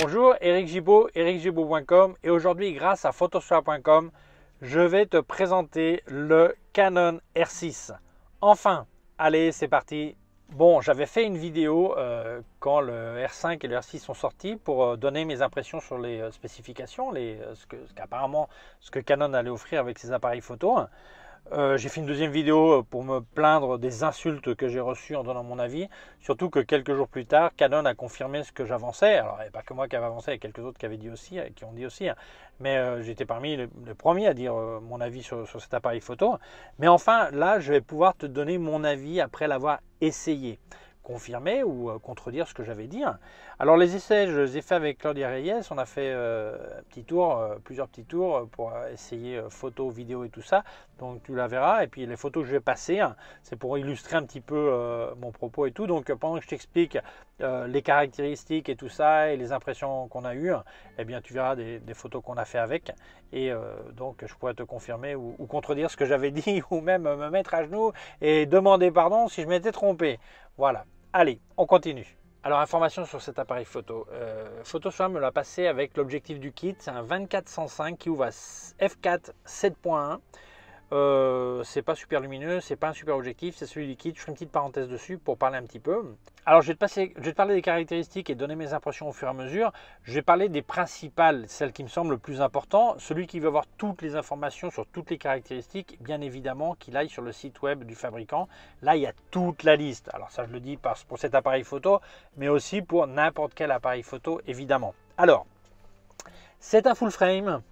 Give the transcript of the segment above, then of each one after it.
Bonjour, Eric Gibaud, ericgibaud.com et aujourd'hui grâce à photoshop.com, je vais te présenter le Canon R6. Enfin, allez, c'est parti. Bon, j'avais fait une vidéo euh, quand le R5 et le R6 sont sortis pour euh, donner mes impressions sur les euh, spécifications, les, ce qu'apparemment ce, ce que Canon allait offrir avec ses appareils photo. Euh, j'ai fait une deuxième vidéo euh, pour me plaindre des insultes que j'ai reçues en donnant mon avis. Surtout que quelques jours plus tard, Canon a confirmé ce que j'avançais. Alors, il n'y a pas que moi qui avais avancé, il y a quelques autres qui, avaient dit aussi, euh, qui ont dit aussi. Hein. Mais j'étais parmi les, premiers à dire mon avis sur, cet appareil photo. Mais enfin, là, je vais pouvoir te donner mon avis après l'avoir essayé confirmer ou euh, contredire ce que j'avais dit. Alors les essais, je les ai fait avec Claudia Reyes. On a fait euh, un petit tour, euh, plusieurs petits tours pour essayer photos, vidéos et tout ça. Donc tu la verras. Et puis les photos que je vais passer, hein, c'est pour illustrer un petit peu mon propos et tout. Donc pendant que je t'explique les caractéristiques et tout ça et les impressions qu'on a eues, eh bien tu verras des, photos qu'on a fait avec. Et donc je pourrais te confirmer ou contredire ce que j'avais dit ou même me mettre à genoux et demander pardon si je m'étais trompé. Voilà. Allez, on continue. Alors, information sur cet appareil photo. Euh, Photoshop me l'a passé avec l'objectif du kit. C'est un 24-105 qui ouvre à f4 7.1. Euh, c'est pas super lumineux, c'est pas un super objectif, c'est celui kit. Je fais une petite parenthèse dessus pour parler un petit peu. Alors je vais, te passer, je vais te parler des caractéristiques et donner mes impressions au fur et à mesure. Je vais parler des principales, celles qui me semblent le plus important. Celui qui veut avoir toutes les informations sur toutes les caractéristiques, bien évidemment qu'il aille sur le site web du fabricant. Là, il y a toute la liste. Alors ça, je le dis pour cet appareil photo, mais aussi pour n'importe quel appareil photo, évidemment. Alors, c'est un full frame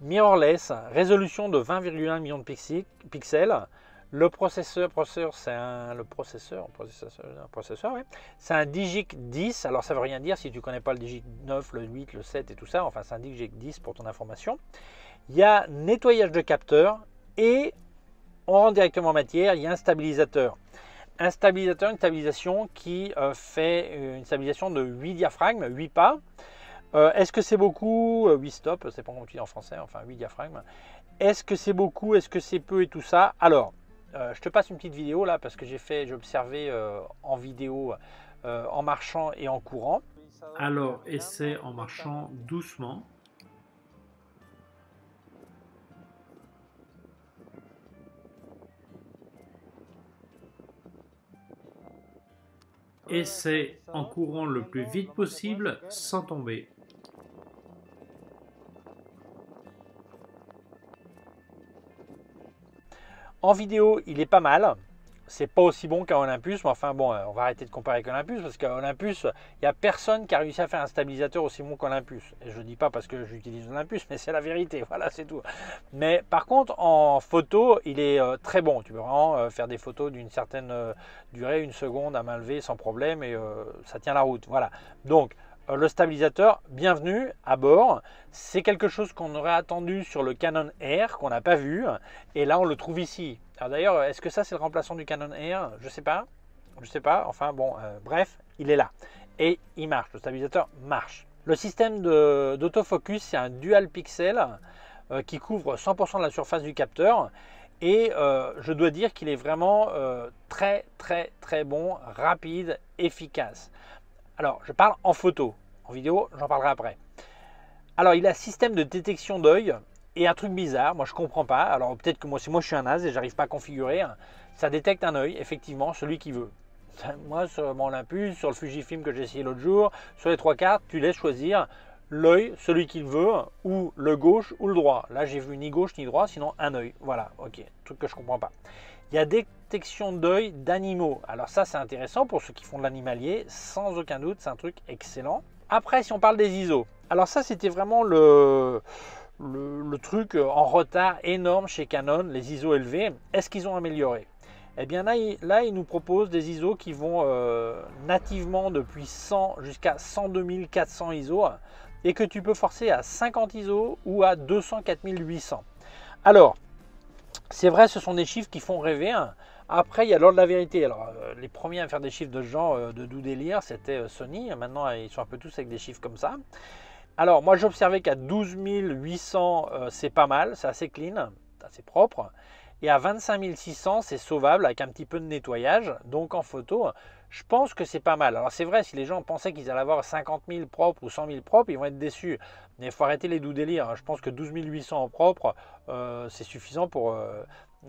mirrorless, résolution de 20,1 millions de pixels. Le processeur, processeur c'est un, le processeur, processeur, processeur c'est un Digic 10. Alors ça veut rien dire si tu connais pas le Digic 9, le 8, le 7 et tout ça. Enfin, c'est un Digic 10 pour ton information. Il y a nettoyage de capteur et on rentre directement en matière. Il y a un stabilisateur. Un stabilisateur, une stabilisation qui euh, fait une stabilisation de 8 diaphragmes, 8 pas. Euh, est-ce que c'est beaucoup 8 stops, c'est pas comment tu dis en français, enfin 8 diaphragmes. Est-ce que c'est beaucoup, est-ce que c'est peu et tout ça? Alors, euh, je te passe une petite vidéo là parce que j'ai fait, j'ai observé euh, en vidéo en marchant et en courant. Alors, essaie en marchant doucement. Essaie en courant le plus vite possible sans tomber. En vidéo, il est pas mal. C'est pas aussi bon qu'un Olympus, mais enfin bon, euh, on va arrêter de comparer avec Olympus parce qu'à Olympus, il n'y a personne qui a réussi à faire un stabilisateur aussi bon qu'Olympus. Et je ne dis pas parce que j'utilise Olympus, mais c'est la vérité, voilà, c'est tout. Mais par contre, en photo, il est euh, très bon. Tu peux vraiment euh, faire des photos d'une certaine durée, une seconde à main levée sans problème, et ça tient la route. Voilà. Donc, le stabilisateur, bienvenue à bord. C'est quelque chose qu'on aurait attendu sur le Canon R qu'on n'a pas vu. Et là, on le trouve ici. Alors d'ailleurs, est-ce que ça, c'est le remplaçant du Canon R Je ne sais pas. Je ne sais pas. Enfin bon, euh, bref, il est là. Et il marche. Le stabilisateur marche. Le système d'autofocus, c'est un dual pixel euh, qui couvre 100% de la surface du capteur. Et je dois dire qu'il est vraiment très très très bon, rapide, efficace. Alors, je parle en photo. En vidéo, j'en parlerai après. Alors, il a un système de détection d'œil et un truc bizarre, moi je comprends pas. Alors, peut-être que moi, si moi je suis un naze et j'arrive pas à configurer, ça détecte un œil, effectivement, celui qui veut. Moi, sur mon Olympus, sur le Fujifilm que j'ai essayé l'autre jour, sur les trois cartes, tu laisses choisir l'œil, celui qu'il veut, ou le gauche ou le droit. Là, j'ai vu ni gauche ni droit, sinon un œil. Voilà, ok, truc que je comprends pas. Il y a détection d'œil d'animaux. Alors ça, c'est intéressant pour ceux qui font de l'animalier, sans aucun doute, c'est un truc excellent. Après, si on parle des ISO, alors ça, c'était vraiment le, truc en retard énorme chez Canon, les ISO élevés. Est-ce qu'ils ont amélioré? Eh bien là, ils nous proposent des ISO qui vont euh, nativement depuis 100 jusqu'à 102 400 ISO et que tu peux forcer à 50 ISO ou à 204 800. Alors, c'est vrai, ce sont des chiffres qui font rêver. Hein. Après, il y a l'ordre de la vérité. Alors, euh, les premiers à faire des chiffres de genre euh, de doux délire, c'était euh, Sony. Maintenant, ils sont un peu tous avec des chiffres comme ça. Alors, moi, j'observais qu'à 12 800, c'est pas mal, c'est assez clean, assez propre. Et à 25 600, c'est sauvable avec un petit peu de nettoyage. Donc en photo, je pense que c'est pas mal. Alors c'est vrai, si les gens pensaient qu'ils allaient avoir 50 000 propres ou 100 000 propres, ils vont être déçus. Mais il faut arrêter les doux délires. Je pense que 12 800 en propre, euh, c'est suffisant pour euh,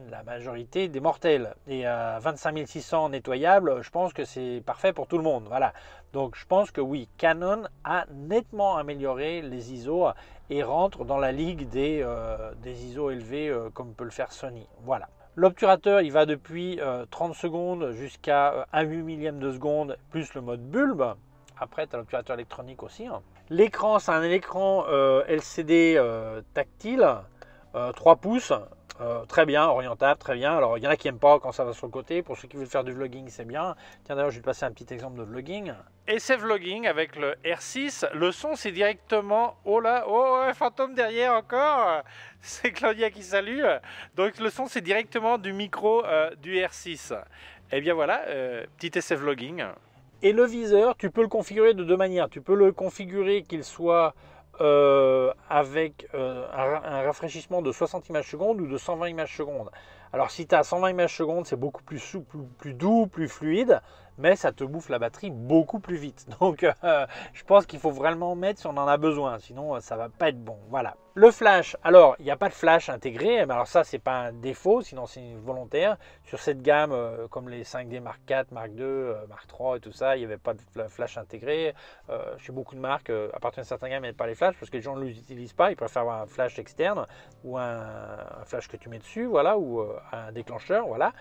la majorité des mortels. Et à 25 600 nettoyables, je pense que c'est parfait pour tout le monde. Voilà. Donc je pense que oui, Canon a nettement amélioré les ISO et rentre dans la ligue des, euh, des ISO élevés comme peut le faire Sony. Voilà. L'obturateur, il va depuis 30 euh, secondes jusqu'à 1 8 millième de seconde, plus le mode bulbe. Après, tu as l'obturateur électronique aussi. Hein. L'écran, c'est un écran euh, LCD euh, tactile, 3 pouces, euh, très bien, orientable, très bien. Alors, il y en a qui n'aiment pas quand ça va sur le côté. Pour ceux qui veulent faire du vlogging, c'est bien. Tiens, d'ailleurs, je vais te passer un petit exemple de vlogging. C'est vlogging avec le R6. Le son, c'est directement. Oh là, oh, un fantôme derrière encore. C'est Claudia qui salue. Donc, le son, c'est directement du micro euh, du R6. Et eh bien voilà, euh, petit essai vlogging. Et le viseur, tu peux le configurer de deux manières. Tu peux le configurer qu'il soit euh, avec euh, un, rafraîchissement de 60 images secondes ou de 120 images secondes. Alors si tu as 120 images secondes, c'est beaucoup plus souple, plus doux, plus fluide mais ça te bouffe la batterie beaucoup plus vite. Donc euh, je pense qu'il faut vraiment mettre si on en a besoin, sinon euh, ça va pas être bon. Voilà. Le flash, alors il n'y a pas de flash intégré, mais alors ça c'est pas un défaut, sinon c'est volontaire. Sur cette gamme, euh, comme les 5D Mark IV, Mark II, Mark III et tout ça, il n'y avait pas de flash intégré. chez beaucoup de marques, à partir d'une certaine gamme, il n'y a pas les flashs parce que les gens ne les utilisent pas, ils préfèrent avoir un flash externe ou un, flash que tu mets dessus, voilà, ou un déclencheur, voilà.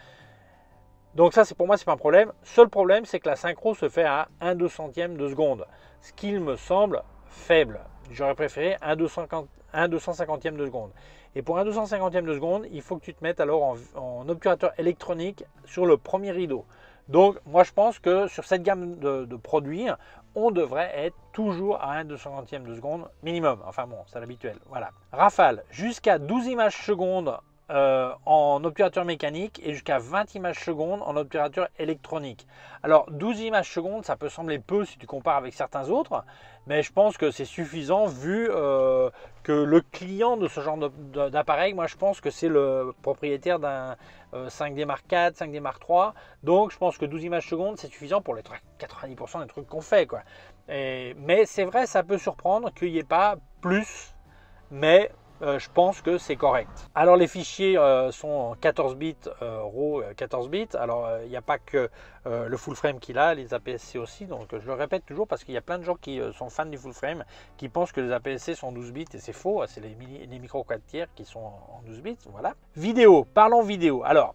Donc ça, c'est pour moi, c'est pas un problème. Seul problème, c'est que la synchro se fait à 1 200e de seconde, ce qui me semble faible. J'aurais préféré 1 250e de seconde. Et pour 1 250e de seconde, il faut que tu te mettes alors en, obturateur électronique sur le premier rideau. Donc moi je pense que sur cette gamme de, produits, on devrait être toujours à 1 250e de seconde minimum. Enfin bon, c'est l'habituel. Voilà. Rafale, jusqu'à 12 images secondes euh, en obturateur mécanique et jusqu'à 20 images secondes en obturateur électronique. Alors 12 images secondes, ça peut sembler peu si tu compares avec certains autres, mais je pense que c'est suffisant vu euh, que le client de ce genre d'appareil, moi je pense que c'est le propriétaire d'un 5D euh, Mark IV, 5D Mark III, donc je pense que 12 images secondes c'est suffisant pour les 90% des trucs qu'on fait. Mais c'est vrai, ça peut surprendre qu'il n'y ait pas plus, mais euh, je pense que c'est correct. Alors les fichiers euh, sont en 14 bits, euh, RAW 14 bits. Alors il n'y a pas que le full frame qu'il a, les APS-C aussi. Donc je le répète toujours parce qu'il y a plein de gens qui sont fans du full frame, qui pensent que les APS-C sont 12 bits et c'est faux. C'est les, les micro 4 tiers qui sont en 12 bits. Voilà. Vidéo, parlons vidéo. Alors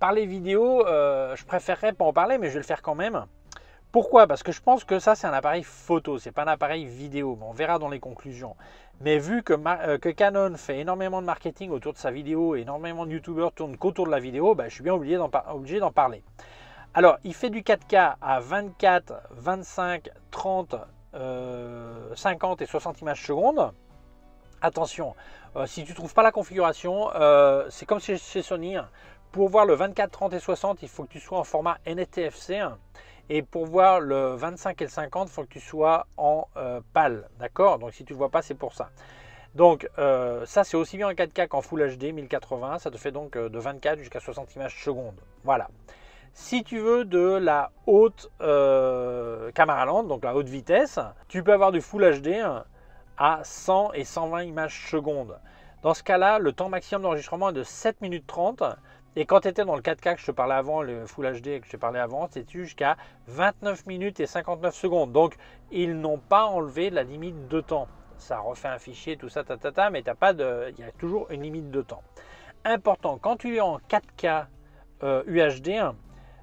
parler vidéo, je préférerais pas en parler, mais je vais le faire quand même. Pourquoi? Parce que je pense que ça c'est un appareil photo, c'est pas un appareil vidéo. on verra dans les conclusions. Mais vu euh, que, Canon fait énormément de marketing autour de sa vidéo et énormément de youtubeurs tournent qu'autour de la vidéo, bah, je suis bien obligé d'en parler. Alors, il fait du 4K à 24, 25, 30, 50 et 60 images secondes. Attention, euh, si tu ne trouves pas la configuration, euh, c'est comme chez, Sony. Hein. Pour voir le 24, 30 et 60, il faut que tu sois en format NTFC. Et pour voir le 25 et le 50, il faut que tu sois en euh, pâle. D'accord? Donc si tu ne vois pas, c'est pour ça. Donc euh, ça, c'est aussi bien en 4K qu'en Full HD 1080. Ça te fait donc euh, de 24 jusqu'à 60 images secondes. Voilà. Si tu veux de la haute caméra lente, donc la haute vitesse, tu peux avoir du Full HD à 100 et 120 images secondes. Dans ce cas-là, le temps maximum d'enregistrement est de 7 minutes 30 et quand tu étais dans le 4K que je te parlais avant, le Full HD que je te parlais avant, c'était jusqu'à 29 minutes et 59 secondes. Donc, ils n'ont pas enlevé la limite de temps. Ça refait un fichier, tout ça, ta, mais as pas de, il y a toujours une limite de temps. Important, quand tu es en 4K UHD,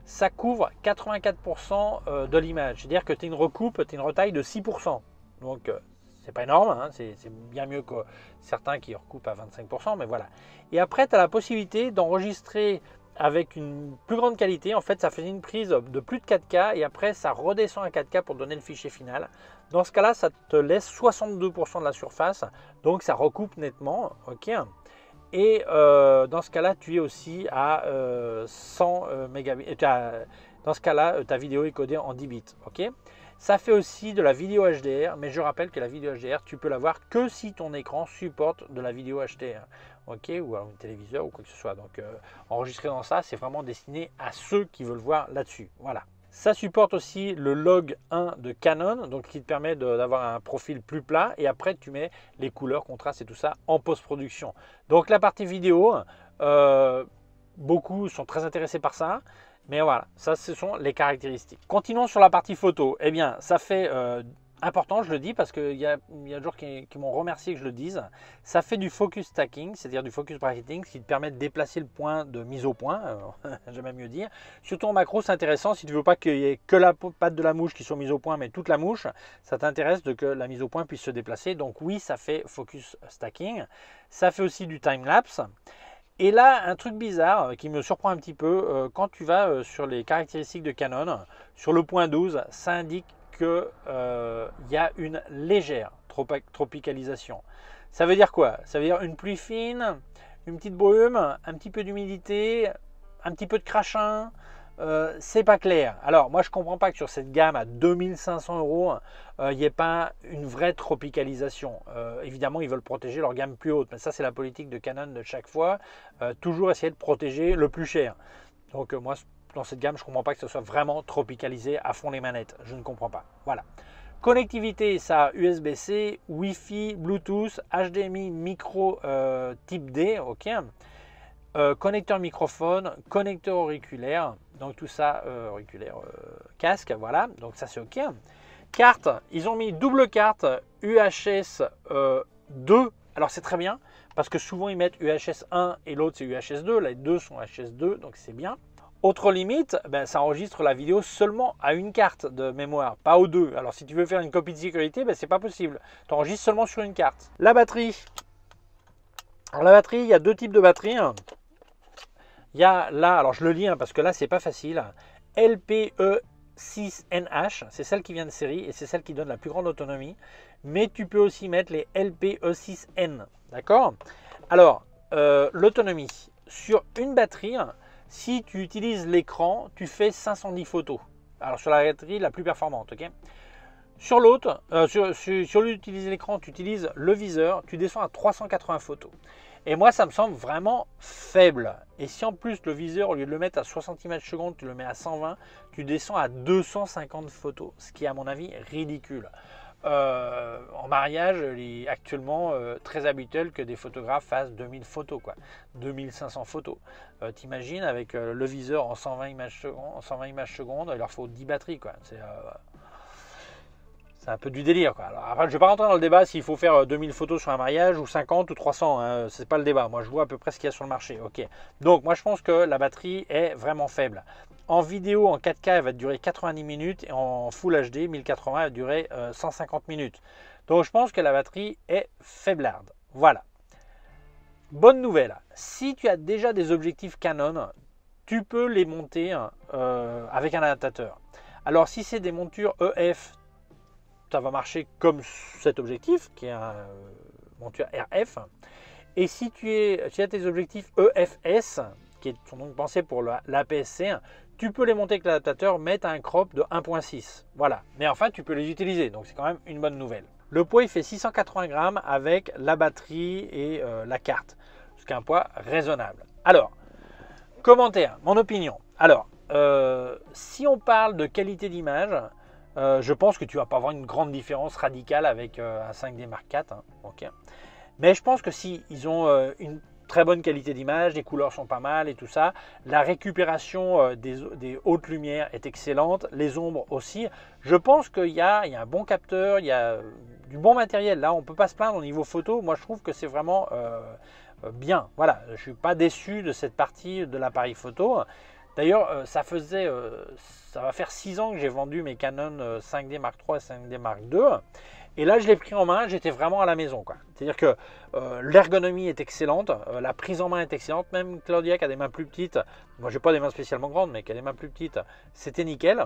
ça couvre 84% euh, de l'image. C'est-à-dire que tu as une recoupe, tu as une retaille de 6%. Donc, euh, c'est pas énorme, hein, c'est bien mieux que certains qui recoupent à 25%, mais voilà. Et après, tu as la possibilité d'enregistrer avec une plus grande qualité. En fait, ça fait une prise de plus de 4K et après, ça redescend à 4K pour donner le fichier final. Dans ce cas-là, ça te laisse 62% de la surface, donc ça recoupe nettement. ok et euh, dans ce cas-là, tu es aussi à 100 euh, mégabits. Dans ce cas-là, ta vidéo est codée en 10 bits. ok ça fait aussi de la vidéo HDR, mais je rappelle que la vidéo HDR, tu peux l'avoir que si ton écran supporte de la vidéo HDR. ok, ou un téléviseur ou quoi que ce soit. Donc euh, enregistrer dans ça, c'est vraiment destiné à ceux qui veulent voir là-dessus. Voilà. Ça supporte aussi le log 1 de Canon, donc qui te permet d'avoir un profil plus plat. Et après, tu mets les couleurs, contrastes et tout ça en post-production. Donc la partie vidéo, euh, beaucoup sont très intéressés par ça. Mais voilà, ça ce sont les caractéristiques. Continuons sur la partie photo. Eh bien, ça fait euh, important, je le dis parce qu'il y a, des gens qui, m'ont remercié que je le dise. Ça fait du focus stacking, c'est-à-dire du focus bracketing, ce qui te permet de déplacer le point de mise au point, euh, j'aime mieux dire. Surtout en macro, c'est intéressant si tu veux pas qu'il y ait que la patte de la mouche qui soit mise au point, mais toute la mouche, ça t'intéresse de que la mise au point puisse se déplacer. Donc oui, ça fait focus stacking. Ça fait aussi du time lapse. Et là, un truc bizarre qui me surprend un petit peu, euh, quand tu vas euh, sur les caractéristiques de Canon, sur le point 12, ça indique qu'il euh, y a une légère tropicalisation. Ça veut dire quoi? Ça veut dire une pluie fine, une petite brume, un petit peu d'humidité, un petit peu de crachin, euh, c'est pas clair. Alors moi je comprends pas que sur cette gamme à 2500 euros, il n'y ait pas une vraie tropicalisation. Euh, évidemment ils veulent protéger leur gamme plus haute, mais ça c'est la politique de Canon de chaque fois. toujours essayer de protéger le plus cher. Donc moi dans cette gamme, je comprends pas que ce soit vraiment tropicalisé à fond les manettes. Je ne comprends pas. Voilà. Connectivité, ça USB-C, Wi-Fi, Bluetooth, HDMI, micro euh, type D, ok. Euh, connecteur microphone, connecteur auriculaire, donc tout ça euh, auriculaire casque, voilà, donc ça c'est ok. Carte, ils ont mis double carte UHS 2, alors c'est très bien parce que souvent ils mettent UHS 1 et l'autre c'est UHS 2, les deux sont UHS 2, donc c'est bien. Autre limite, ben, ça enregistre la vidéo seulement à une carte de mémoire, pas aux deux. Alors si tu veux faire une copie de sécurité, ben, c'est pas possible. Tu enregistres seulement sur une carte. La batterie. Alors la batterie, il y a deux types de batteries. Il y a là, alors je le lis hein, parce que là c'est pas facile. LPE6NH, c'est celle qui vient de série et c'est celle qui donne la plus grande autonomie. Mais tu peux aussi mettre les LPE6N, d'accord? Alors euh, l'autonomie sur une batterie, si tu utilises l'écran, tu fais 510 photos. Alors sur la batterie la plus performante, ok? Sur l'autre, euh, sur, l'utiliser l'écran, tu utilises le viseur, tu descends à 380 photos. Et moi, ça me semble vraiment faible. Et si en plus le viseur, au lieu de le mettre à 60 images secondes, tu le mets à 120, tu descends à 250 photos, ce qui est à mon avis ridicule. Euh, en mariage, il est actuellement euh, très habituel que des photographes fassent 2000 photos, quoi. 2500 photos. Euh, t'imagines avec le viseur en 120 images secondes, en 120 images secondes, il leur faut 10 batteries, quoi. C'est c'est un peu du délire. Quoi. Après, je ne vais pas rentrer dans le débat s'il faut faire 2000 photos sur un mariage ou 50 ou 300. Hein. Ce n'est pas le débat. Moi, je vois à peu près ce qu'il y a sur le marché. Ok. Donc, moi, je pense que la batterie est vraiment faible. En vidéo, en 4K, elle va durer 90 minutes et en Full HD, 1080, elle va durer 150 minutes. Donc, je pense que la batterie est faiblarde. Voilà. Bonne nouvelle. Si tu as déjà des objectifs Canon, tu peux les monter euh, avec un adaptateur. Alors, si c'est des montures EF, ça va marcher comme cet objectif, qui est un euh, monture RF. Et si tu, es, as tes objectifs EFS, qui sont donc pensés pour l'APS-C, tu peux les monter avec l'adaptateur, mettre un crop de 1.6. Voilà. Mais enfin, tu peux les utiliser, donc c'est quand même une bonne nouvelle. Le poids, il fait 680 grammes avec la batterie et euh, la carte, ce qui est un poids raisonnable. Alors, commentaire, mon opinion. Alors, euh, si on parle de qualité d'image, euh, je pense que tu vas pas avoir une grande différence radicale avec euh, un 5D Mark IV. Hein, Mais je pense que si ils ont euh, une très bonne qualité d'image, les couleurs sont pas mal et tout ça, la récupération des, hautes lumières est excellente, les ombres aussi. Je pense qu'il y, a, un bon capteur, il y a du bon matériel. Là, on peut pas se plaindre au niveau photo. Moi, je trouve que c'est vraiment bien. Voilà, je suis pas déçu de cette partie de l'appareil photo. D'ailleurs, euh, ça faisait, euh, ça va faire 6 ans que j'ai vendu mes Canon 5D euh, Mark III et 5D Mark II. Et là, je l'ai pris en main, j'étais vraiment à la maison. C'est-à-dire que l'ergonomie est excellente, la prise en main est excellente. Même Claudia qui a des mains plus petites, moi j'ai pas des mains spécialement grandes, mais qui a des mains plus petites, c'était nickel.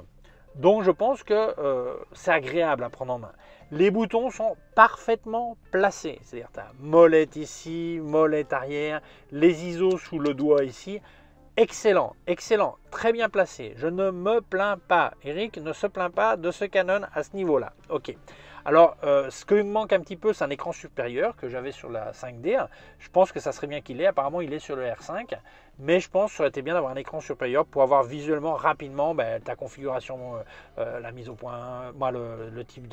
Donc je pense que c'est agréable à prendre en main. Les boutons sont parfaitement placés. C'est-à-dire tu as molette ici, molette arrière, les ISO sous le doigt ici. Excellent, excellent, très bien placé. Je ne me plains pas. Eric ne se plaint pas de ce Canon à ce niveau-là. Ok. Alors, euh, ce qui me manque un petit peu, c'est un écran supérieur que j'avais sur la 5D. Je pense que ça serait bien qu'il ait. Apparemment, il est sur le R5. Mais je pense que ça aurait été bien d'avoir un écran supérieur pour avoir visuellement, rapidement, ben, ta configuration, euh, la mise au point, moi, le, type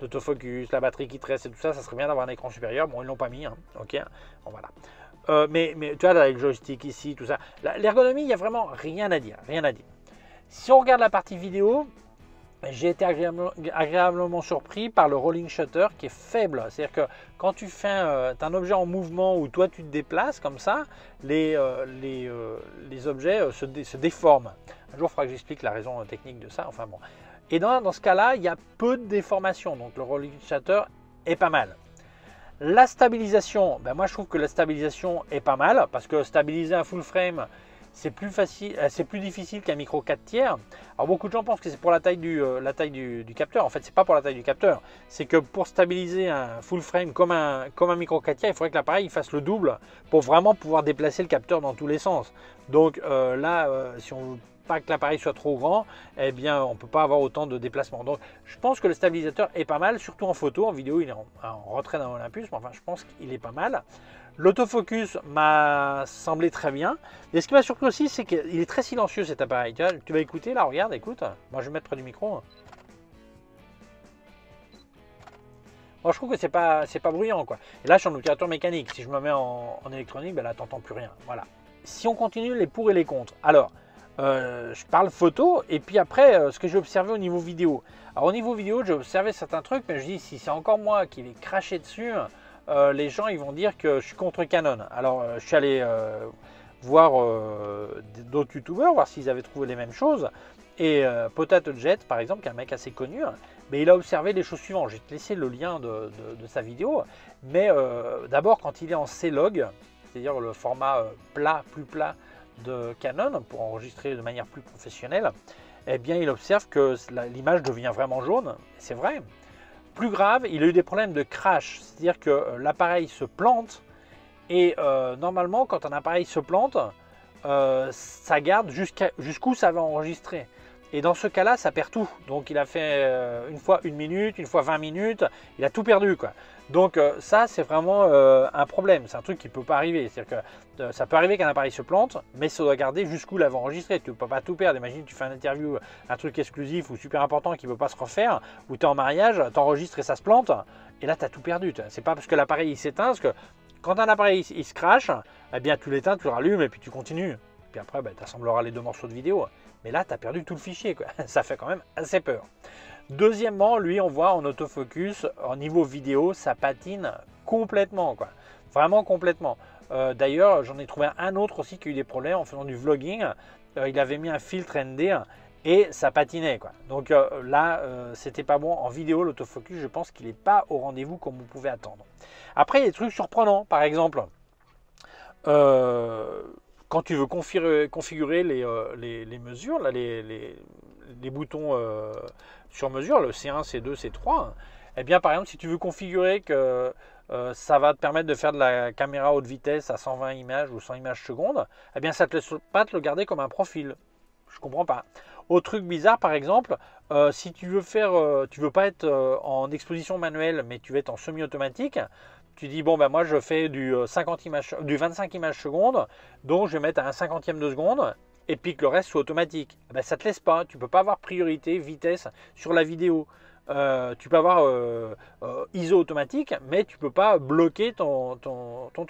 d'autofocus, la batterie qui te reste et tout ça. Ça serait bien d'avoir un écran supérieur. Bon, ils l'ont pas mis. Hein. Ok, bon, voilà. Mais, mais tu vois, avec le joystick ici, tout ça. L'ergonomie, il n'y a vraiment rien à dire. Rien à dire. Si on regarde la partie vidéo, j'ai été agréablement, surpris par le rolling shutter qui est faible. C'est-à-dire que quand tu fais un, objet en mouvement ou toi tu te déplaces comme ça, les, euh, euh, objets euh, se, déforment. Un jour, il faudra que j'explique la raison technique de ça. Enfin bon. Et dans ce cas-là, il y a peu de déformation. Donc le rolling shutter est pas mal. La stabilisation, ben moi je trouve que la stabilisation est pas mal parce que stabiliser un full frame, c'est plus facile, euh, c'est plus difficile qu'un micro 4 tiers. Alors beaucoup de gens pensent que c'est pour la taille du, euh, la taille du, capteur. En fait, c'est pas pour la taille du capteur. C'est que pour stabiliser un full frame comme un, comme un micro 4 tiers, il faudrait que l'appareil fasse le double pour vraiment pouvoir déplacer le capteur dans tous les sens. Donc euh, là, si on que l'appareil soit trop grand, eh bien on peut pas avoir autant de déplacement. Donc je pense que le stabilisateur est pas mal, surtout en photo. En vidéo, il est en, en retrait d'un Olympus, mais enfin je pense qu'il est pas mal. L'autofocus m'a semblé très bien. Et ce qui m'a surpris aussi, c'est qu'il est très silencieux cet appareil. Tu, vas écouter là, regarde, écoute. Moi je vais mettre près du micro. Moi je trouve que c'est pas, pas bruyant quoi. Et là je suis en opérateur mécanique. Si je me mets en, électronique, ben là t'entends plus rien. Voilà. Si on continue les pour et les contre. Alors, euh, je parle photo et puis après euh, ce que j'ai observé au niveau vidéo. Alors au niveau vidéo, j'ai observé certains trucs, mais je dis si c'est encore moi qui vais cracher dessus, euh, les gens ils vont dire que je suis contre Canon. Alors je suis allé voir d'autres youtubeurs, voir s'ils avaient trouvé les mêmes choses. Et Potato Jet, par exemple, qui est un mec assez connu, mais il a observé les choses suivantes. Je vais te laisser le lien de, sa vidéo. Mais d'abord, quand il est en C-Log, c'est-à-dire le format plat, plus plat de Canon, pour enregistrer de manière plus professionnelle, eh bien, il observe que l'image devient vraiment jaune. C'est vrai. Plus grave, il a eu des problèmes de crash, c'est-à-dire que euh, l'appareil se plante et euh, normalement quand un appareil se plante, euh, ça garde jusqu'où ça va enregistrer. Et dans ce cas-là, ça perd tout. Donc il a fait une fois une minute, une fois 20 minutes, il a tout perdu. Quoi. Donc euh, ça, c'est vraiment euh, un problème. C'est un truc qui ne peut pas arriver. C'est-à-dire que euh, ça peut arriver qu'un appareil se plante, mais ça doit garder jusqu'où l'avait enregistré. Tu ne peux pas tout perdre. Imagine, tu fais une interview, un truc exclusif ou super important qui ne peut pas se refaire, ou tu es en mariage, tu enregistres et ça se plante, et là, tu as tout perdu. C'est pas parce que l'appareil s'éteint, parce que quand un appareil il se crache, eh bien, tu l'éteins, tu le rallumes et puis tu continues. Puis après, ben, tu assembleras les deux morceaux de vidéo. Mais là, tu as perdu tout le fichier. Ça fait quand même assez peur. Deuxièmement, lui, on voit en autofocus, en niveau vidéo, ça patine complètement, quoi. Vraiment complètement. Euh, d'ailleurs, j'en ai trouvé un autre aussi qui a eu des problèmes en faisant du vlogging. Euh, il avait mis un filtre ND et ça patinait, quoi. Donc euh, là, c'était pas bon. En vidéo, l'autofocus, je pense qu'il n'est pas au rendez-vous comme vous pouvez attendre. Après, il y a des trucs surprenants. Par exemple, quand tu veux configurer, les, mesures, là, les, boutons euh, sur mesure, le C1, C2, C3, eh bien par exemple si tu veux configurer que euh, ça va te permettre de faire de la caméra haute vitesse à 120 images ou 100 images secondes, eh bien ça ne te laisse pas te le garder comme un profil. Je comprends pas. Autre truc bizarre par exemple, euh, si tu veux faire, tu veux pas être en exposition manuelle mais tu veux être en semi-automatique, tu dis bon ben moi je fais du 50 images, du 25 images secondes, donc je vais mettre à un cinquantième de seconde et puis que le reste soit automatique. Eh ben, ça ne te laisse pas, tu peux pas avoir priorité, vitesse sur la vidéo. Euh, tu peux avoir euh, euh, ISO automatique, mais tu peux pas bloquer ton, ton, ton,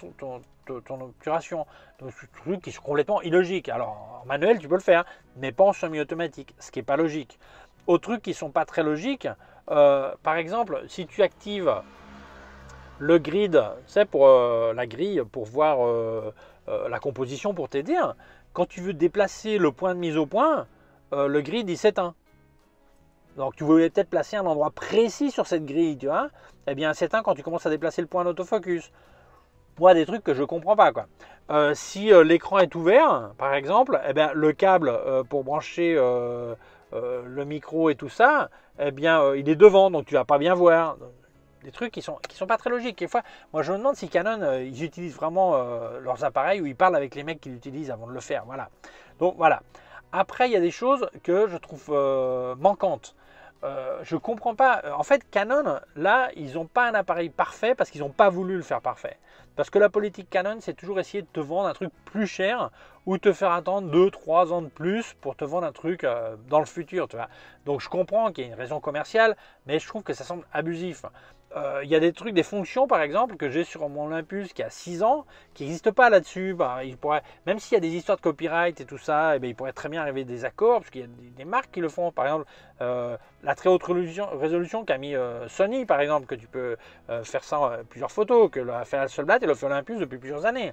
ton obturation. Donc, c'est truc qui est complètement illogique. Alors, en manuel, tu peux le faire, mais pas en semi-automatique, ce qui n'est pas logique. Autres trucs qui sont pas très logiques, par exemple, si tu actives le grid, c'est pour la grille, pour voir la composition, pour t'aider, quand tu veux déplacer le point de mise au point, euh, le grid il s'éteint. Donc tu voulais peut-être placer un endroit précis sur cette grille, tu vois Eh bien, s'éteint quand tu commences à déplacer le point d'autofocus. Moi, des trucs que je ne comprends pas, quoi. Euh, si euh, l'écran est ouvert, par exemple, eh bien, le câble pour brancher le micro et tout ça, eh bien, il est devant, donc tu vas pas bien voir des trucs qui sont qui sont pas très logiques. Des fois, moi je me demande si Canon euh, ils utilisent vraiment euh, leurs appareils ou ils parlent avec les mecs qui l'utilisent avant de le faire. Voilà. Donc voilà. Après, il y a des choses que je trouve euh, manquantes. je comprends pas. En fait, Canon, là, ils n'ont pas un appareil parfait parce qu'ils n'ont pas voulu le faire parfait. Parce que la politique Canon, c'est toujours essayer de te vendre un truc plus cher ou te faire attendre 2-3 ans de plus pour te vendre un truc dans le futur. Tu vois. Donc je comprends qu'il y a une raison commerciale, mais je trouve que ça semble abusif. Euh, il y a des trucs, des fonctions par exemple que j'ai sur mon Olympus qui a 6 ans, qui n'existent pas là-dessus. Bah, il pourrait, même s'il y a des histoires de copyright et tout ça, et eh bien, il pourrait très bien arriver des accords, parce qu'il y a des, marques qui le font. Par exemple, euh, la très haute résolution, qu'a mis euh, Sony, par exemple, que tu peux faire ça plusieurs photos, que l'a fait Hasselblad et le fait Olympus depuis plusieurs années.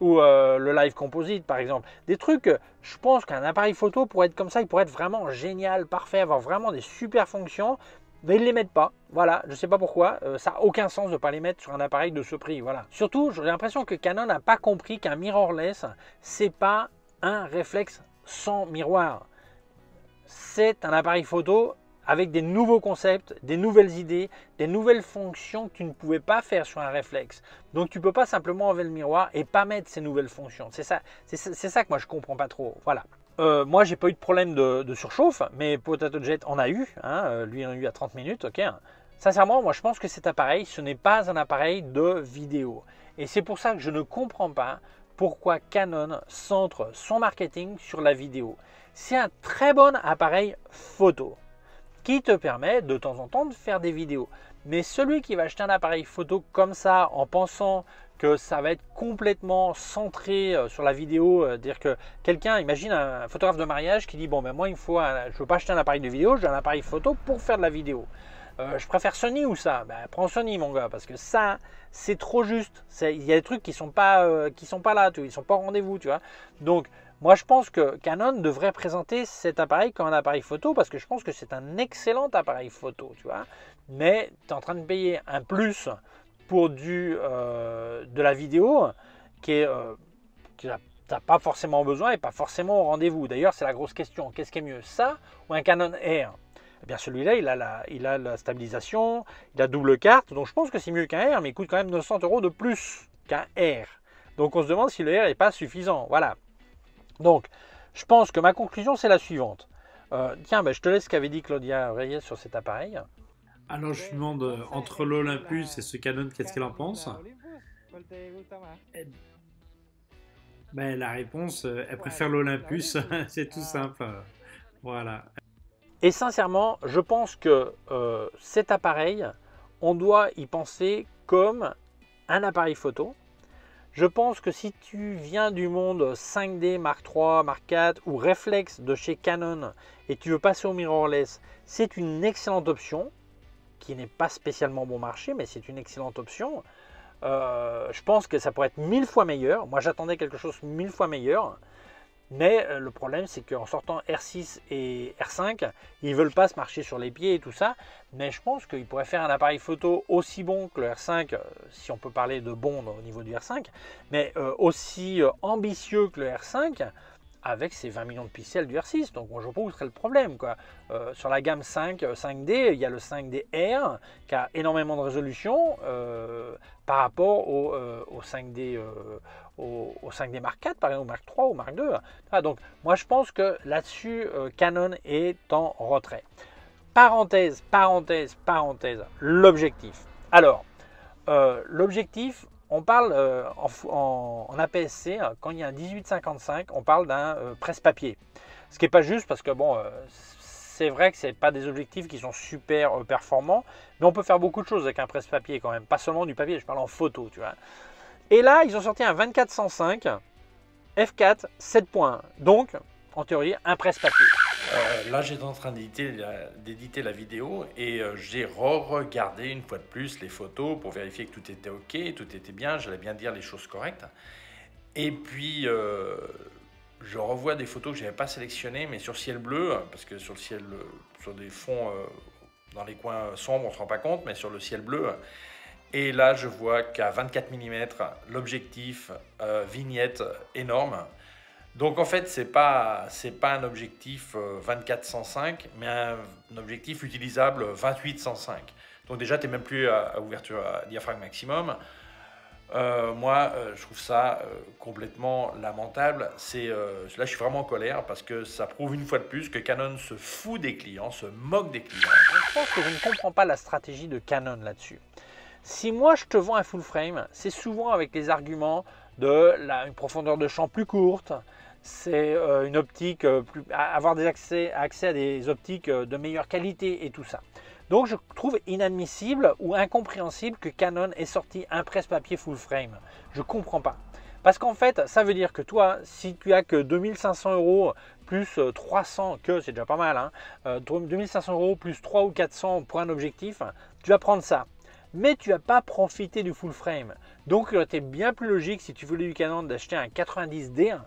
Ou le live composite, par exemple. Des trucs, je pense qu'un appareil photo pourrait être comme ça, il pourrait être vraiment génial, parfait, avoir vraiment des super fonctions mais ils ne les mettent pas. Voilà, je ne sais pas pourquoi. Euh, ça n'a aucun sens de ne pas les mettre sur un appareil de ce prix. Voilà. Surtout, j'ai l'impression que Canon n'a pas compris qu'un mirrorless, c'est pas un réflexe sans miroir. C'est un appareil photo avec des nouveaux concepts, des nouvelles idées, des nouvelles fonctions que tu ne pouvais pas faire sur un réflexe. Donc tu ne peux pas simplement enlever le miroir et pas mettre ces nouvelles fonctions. C'est ça, c'est ça que moi je comprends pas trop. Voilà. Euh, moi, j'ai pas eu de problème de, surchauffe, mais Potato Jet en a eu. Hein, euh, lui en a eu à 30 minutes. Ok. Sincèrement, moi, je pense que cet appareil, ce n'est pas un appareil de vidéo. Et c'est pour ça que je ne comprends pas pourquoi Canon centre son marketing sur la vidéo. C'est un très bon appareil photo qui te permet de temps en temps de faire des vidéos. Mais celui qui va acheter un appareil photo comme ça en pensant que ça va être complètement centré euh, sur la vidéo, euh, dire que quelqu'un, imagine un photographe de mariage qui dit bon ben moi il faut, je veux pas acheter un appareil de vidéo, j'ai un appareil photo pour faire de la vidéo. Euh, je préfère Sony ou ça? Ben, Prends Sony mon gars, parce que ça, c'est trop juste. Il y a des trucs qui sont pas, qui sont pas là, tu, ils sont pas au rendez-vous, tu vois. Donc, moi je pense que Canon devrait présenter cet appareil comme un appareil photo, parce que je pense que c'est un excellent appareil photo, tu vois. Mais tu es en train de payer un plus pour du, euh, de la vidéo qui est euh, pas forcément besoin et pas forcément au rendez-vous. D'ailleurs, c'est la grosse question. Qu'est-ce qui est mieux, ça ou un Canon R eh bien, celui-là, il, a la, il a la stabilisation, il a double carte, donc je pense que c'est mieux qu'un R, mais il coûte quand même 900 euros de plus qu'un R. Donc on se demande si le R n'est pas suffisant. Voilà. Donc, je pense que ma conclusion, c'est la suivante. Euh, tiens, ben, je te laisse ce qu'avait dit Claudia Reyes sur cet appareil. Alors je lui demande euh, entre l'Olympus et ce Canon, qu'est-ce qu'elle en pense eh, ben, La réponse, euh, elle préfère l'Olympus, c'est tout simple. Voilà. Et sincèrement, je pense que euh, cet appareil, on doit y penser comme un appareil photo. Je pense que si tu viens du monde 5D Mark III, Mark IV ou Reflex de chez Canon et tu veux passer au mirrorless, c'est une excellente option qui n'est pas spécialement bon marché, mais c'est une excellente option. Euh, je pense que ça pourrait être mille fois meilleur. Moi, j'attendais quelque chose mille fois meilleur. Mais euh, le problème, c'est qu'en sortant R6 et R5, ils veulent pas se marcher sur les pieds et tout ça. Mais je pense qu'ils pourraient faire un appareil photo aussi bon que le R5, euh, si on peut parler de bon au niveau du R5, mais aussi ambitieux que le R5 avec ces 20 millions de pixels du R6. Donc moi je vois pas où serait le problème. Euh, sur la gamme 5, 5D, euh, il y a le 5D qui a énormément de résolution euh, par rapport au, 5D, au, 5D Mark IV, par exemple, au Mark 3 ou Mark 2. Ah, donc moi je pense que là-dessus, Canon est en retrait. Parenthèse, parenthèse, parenthèse, l'objectif. Alors, l'objectif, on parle euh, en, APS-C, euh, quand il y a un 1855, on parle d'un euh, presse-papier. Ce qui n'est pas juste parce que bon, c'est vrai que ce pas des objectifs qui sont super performants, mais on peut faire beaucoup de choses avec un presse-papier quand même, pas seulement du papier, je parle en photo, tu vois. Et là, ils ont sorti un 2405 f4 7.1, donc en théorie un presse-papier. Euh, là, j'étais en train d'éditer la, vidéo et euh, j'ai re-regardé une fois de plus les photos pour vérifier que tout était OK, tout était bien, j'allais bien dire les choses correctes. Et puis, euh, je revois des photos que je n'avais pas sélectionnées, mais sur ciel bleu, parce que sur le ciel, sur des fonds dans les coins sombres, on ne se rend pas compte, mais sur le ciel bleu. Et là, je vois qu'à 24 mm, l'objectif vignette énorme. Donc en fait, ce n'est pas, pas un objectif 24-105, euh, mais un, objectif utilisable 28-105. Donc déjà, tu n'es même plus à, ouverture à diaphragme maximum. Euh, moi, euh, je trouve ça complètement lamentable. C'est là, je suis vraiment en colère parce que ça prouve une fois de plus que Canon se fout des clients, se moque des clients. Je pense que je ne comprends pas la stratégie de Canon là-dessus. Si moi je te vends un full frame, c'est souvent avec les arguments de la, une profondeur de champ plus courte, c'est une optique, plus, avoir des accès, accès à des optiques de meilleure qualité et tout ça. Donc je trouve inadmissible ou incompréhensible que Canon ait sorti un presse-papier full frame. Je comprends pas. Parce qu'en fait, ça veut dire que toi, si tu as que 2500 euros plus 300, que c'est déjà pas mal, hein, 2500 euh, euros plus 3 ou 400 pour un objectif, tu vas prendre ça. Mais tu n'as pas profité du full frame. Donc il aurait été bien plus logique si tu voulais du Canon d'acheter un 90D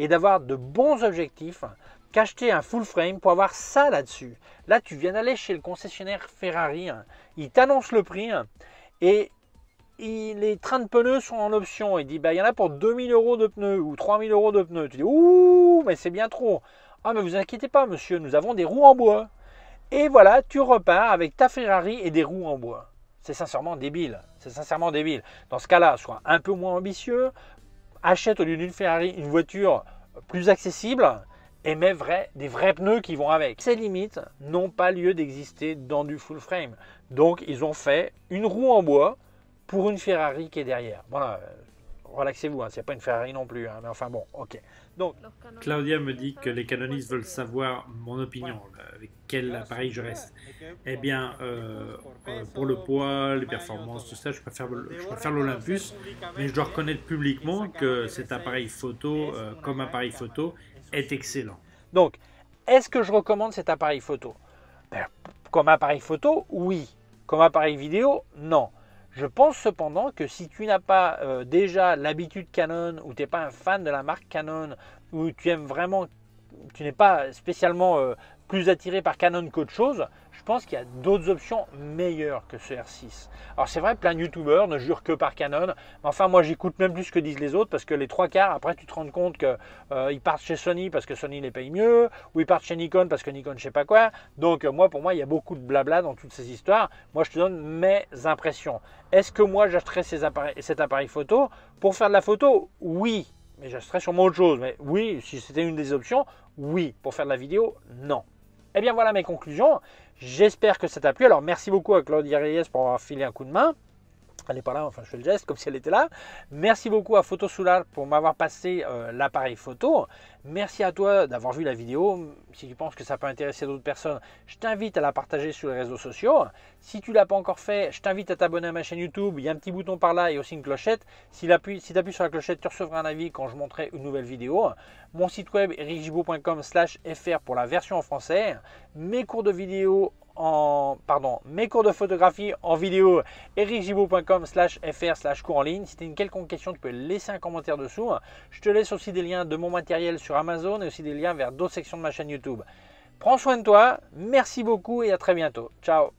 et d'avoir de bons objectifs qu'acheter un full frame pour avoir ça là-dessus. Là, tu viens d'aller chez le concessionnaire Ferrari, hein. il t'annonce le prix hein, et les trains de pneus sont en option. Il dit bah, il y en a pour 2000 euros de pneus ou 3000 euros de pneus. Tu dis ouh, mais c'est bien trop. Ah, mais vous inquiétez pas, monsieur, nous avons des roues en bois. Et voilà, tu repars avec ta Ferrari et des roues en bois. C'est sincèrement débile. C'est sincèrement débile. Dans ce cas-là, sois un peu moins ambitieux. Achète au lieu d'une Ferrari une voiture plus accessible et mets vrai, des vrais pneus qui vont avec. Ces limites n'ont pas lieu d'exister dans du full frame. Donc ils ont fait une roue en bois pour une Ferrari qui est derrière. Voilà, euh, relaxez-vous, hein, c'est pas une Ferrari non plus, hein, mais enfin bon, ok. Donc, Claudia me dit que les canonistes veulent savoir mon opinion, avec quel appareil je reste. Eh bien, euh, euh, pour le poids, les performances, tout ça, je préfère, je préfère l'Olympus, mais je dois reconnaître publiquement que cet appareil photo, comme appareil photo, est excellent. Donc, est-ce que je recommande cet appareil photo? Ben, Comme appareil photo, oui. Comme appareil vidéo, non. Je pense cependant que si tu n'as pas euh, déjà l'habitude Canon ou tu n'es pas un fan de la marque Canon ou tu aimes vraiment, tu n'es pas spécialement euh, plus attiré par Canon qu'autre chose, je pense qu'il y a d'autres options meilleures que ce R6. Alors c'est vrai, plein de youtubeurs ne jurent que par Canon, mais enfin moi j'écoute même plus ce que disent les autres parce que les trois quarts, après tu te rends compte qu'ils euh, partent chez Sony parce que Sony les paye mieux, ou ils partent chez Nikon parce que Nikon je sais pas quoi. Donc moi pour moi il y a beaucoup de blabla dans toutes ces histoires. Moi je te donne mes impressions. Est-ce que moi j'achèterais cet appareil photo pour faire de la photo? Oui, mais j'achèterais sûrement autre chose. Mais oui, si c'était une des options, oui. Pour faire de la vidéo, non. Eh bien voilà mes conclusions. J'espère que ça t'a plu. Alors merci beaucoup à Claudia Reyes pour avoir filé un coup de main. Elle n'est pas là, enfin je fais le geste comme si elle était là. Merci beaucoup à Photo Solar pour m'avoir passé euh, l'appareil photo. Merci à toi d'avoir vu la vidéo. Si tu penses que ça peut intéresser d'autres personnes, je t'invite à la partager sur les réseaux sociaux. Si tu ne l'as pas encore fait, je t'invite à t'abonner à ma chaîne YouTube. Il y a un petit bouton par là et aussi une clochette. Si tu appuies sur la clochette, tu recevras un avis quand je montrerai une nouvelle vidéo. Mon site web slash fr pour la version en français. Mes cours de pardon, mes cours de photographie en vidéo ericgibaud.com slash fr slash cours en ligne. Si tu as une quelconque question, tu peux laisser un commentaire dessous. Je te laisse aussi des liens de mon matériel sur Amazon et aussi des liens vers d'autres sections de ma chaîne YouTube. Prends soin de toi, merci beaucoup et à très bientôt. Ciao